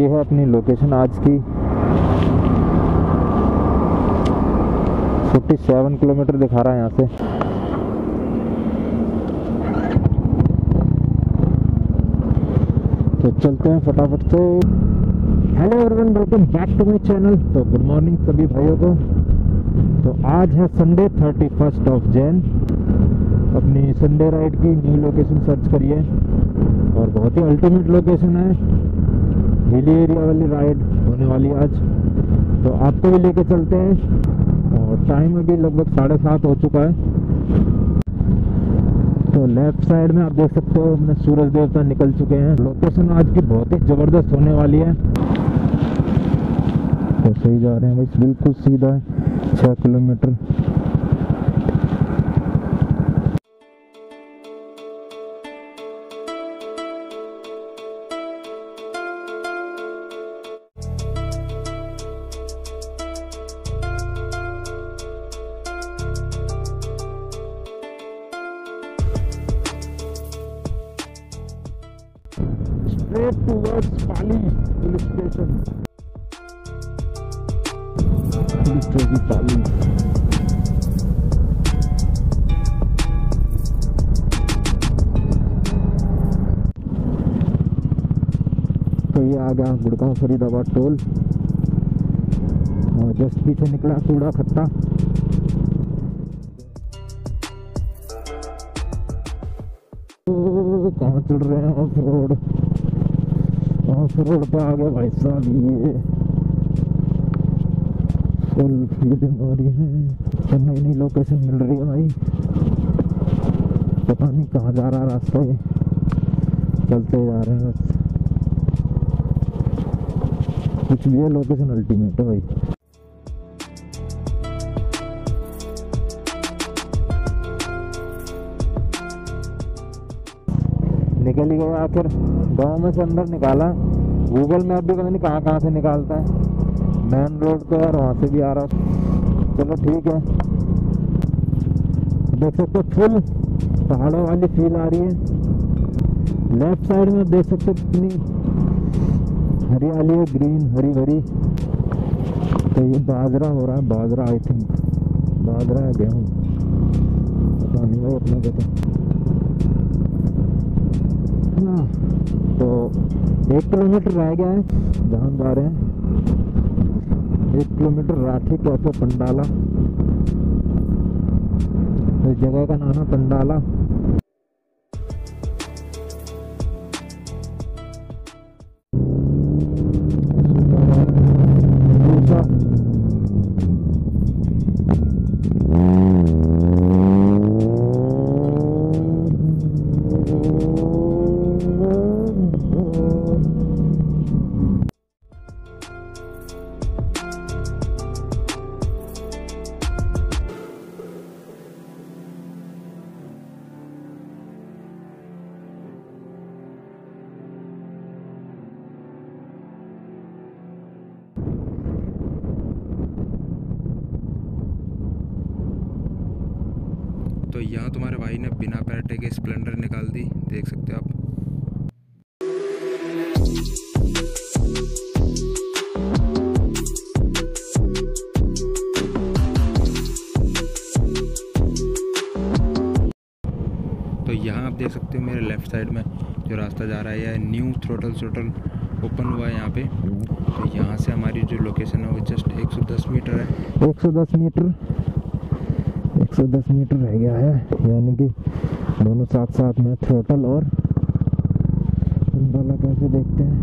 ये है अपनी लोकेशन आज की। 47 किलोमीटर दिखा रहा है यहाँ से। तो चलते हैं फटाफट से। Hello everyone welcome back to my channel तो गुड मॉर्निंग सभी भाइयों को। तो आज है Sunday thirty first of Jan अपनी संडे राइड की न्यू लोकेशन सर्च करिए। और बहुत ही अल्टीमेट लोकेशन है। हिली एरिया वाली राइड होने वाली आज। तो आपको भी लेके चलते हैं और टाइम अभी लगभग साढ़े सात हो चुका है। तो लेफ़्ट साइड में आप देख सकते हो अपने सूरज देवता निकल चुके हैं। लोकेशन आज की बहुत ही ज़बरदस्त होने वाली है। तो सही जा रहे हैं भाई, बिल्कुल सीधा है छः kilometre. Straight towards Pali police station. Police station Pali. तो ये आ गया गुड़गांव फरीदाबाद टोल और जस्ट पीछे निकला कूड़ा खत्ता कहाँ चल रहे हैं ऑफ़ रोड ऑफ़ रोड पे आ गया भाई साहब ये फुल फीलिंग हो रही है नई नई लोकेशन मिल रही है भाई पता नहीं कहाँ जा रहा रास्ता ये चलते जा रहे हैं बस कुछ भी है लोकेशन अल्टीमेट है भाई निकल ही गया आखिर। गाँव में से अंदर निकाला। गूगल मैप भी पता नहीं कहाँ कहाँ से निकालता है। मेन रोड तो यार वहाँ से भी आ रहा चलो ठीक है। देख सकते हो फुल पहाड़ों वाली फील आ रही है। लेफ़्ट साइड में देख सकते हो कितनी हरियाली है ग्रीन हरी भरी। तो ये बाजरा हो रहा है, बाजरा आई थिंक बाजरा है गेहूँ। पता नहीं भाई अपने को हाँ, तो एक किलोमीटर रह गया है जहाँ जा रहे हैं। एक किलोमीटर राठी कैफ़े पंडाला। इस जगह का नाम है पंडाला। तो यहाँ तुम्हारे भाई ने बिना पैर के स्प्लेंडर निकाल दी, देख सकते हो आप। तो यहाँ आप देख सकते हो मेरे लेफ़्ट साइड में जो रास्ता जा रहा है, यह न्यू थ्रोटल थ्रोटल ओपन हुआ है यहाँ पे। तो यहाँ से हमारी जो लोकेशन है, वो जस्ट 110 मीटर है। 110 मीटर। 110 मीटर रह गया है, यानी कि दोनों साथ साथ में थ्रोटल और पंडाला कैसे देखते हैं?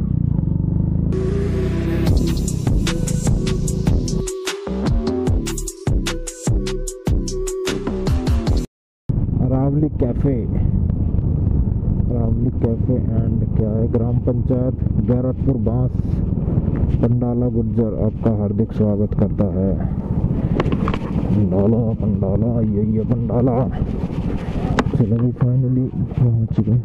Aravali cafe. Aravali cafe and क्या है? ग्राम पंचायत, गैरतपुर बाँस, पंडाला गुर्जर, आपका हार्दिक स्वागत करता है। पंडाला पंडाला ये ये पंडाला चलो भी फाइनली पहुँच गए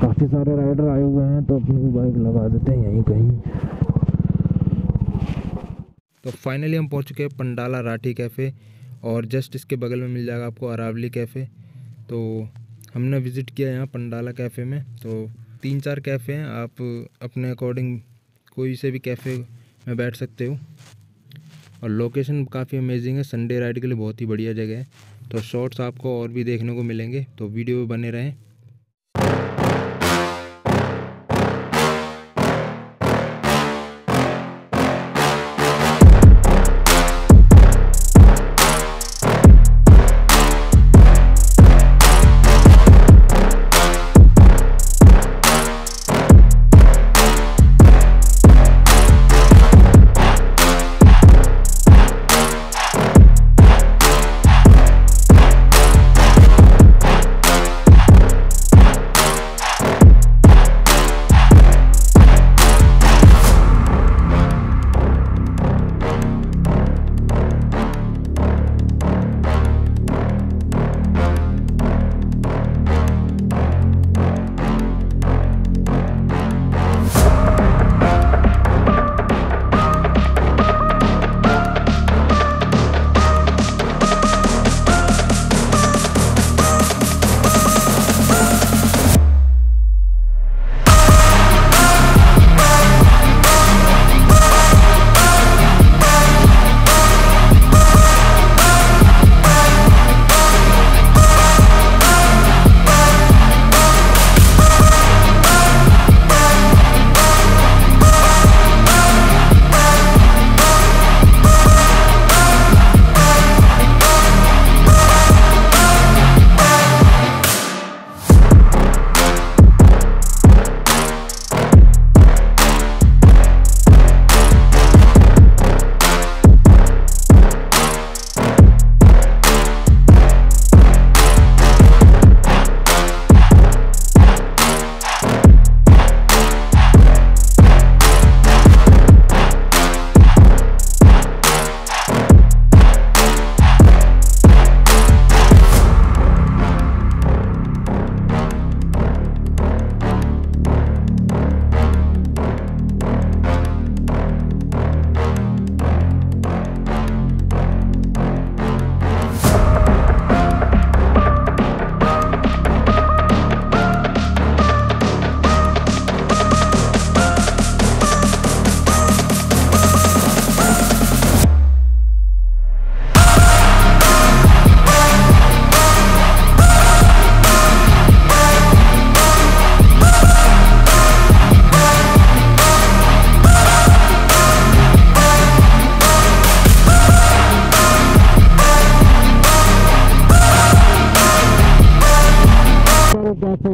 काफ़ी सारे राइडर आए हुए हैं तो अपनी बाइक लगा देते हैं यहीं कहीं। तो फाइनली हम पहुँच चुके हैं पंडाला राठी कैफ़े और जस्ट इसके बगल में मिल जाएगा आपको अरावली कैफ़े तो हमने विज़िट किया यहाँ पंडाला कैफ़े में। तो तीन चार कैफ़े हैं, आप अपने अकॉर्डिंग कोई से भी कैफ़े में बैठ सकते हो। और लोकेशन काफ़ी अमेजिंग है। संडे राइड के लिए बहुत ही बढ़िया जगह है। तो शॉर्ट्स आपको और भी देखने को मिलेंगे। तो वीडियो बने रहें।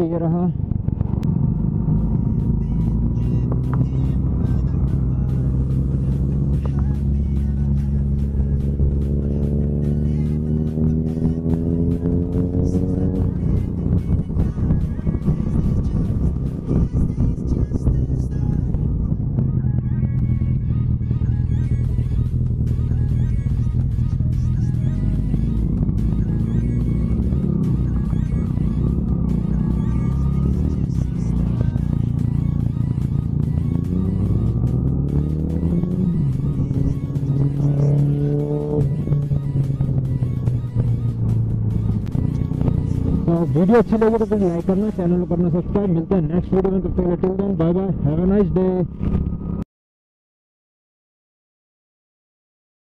ये रहा वीडियो अच्छी लगी तो लाइक करना चैनल को करना सब्सक्राइब मिलते हैं नेक्स्ट वीडियो में, तब तक bye bye have a nice day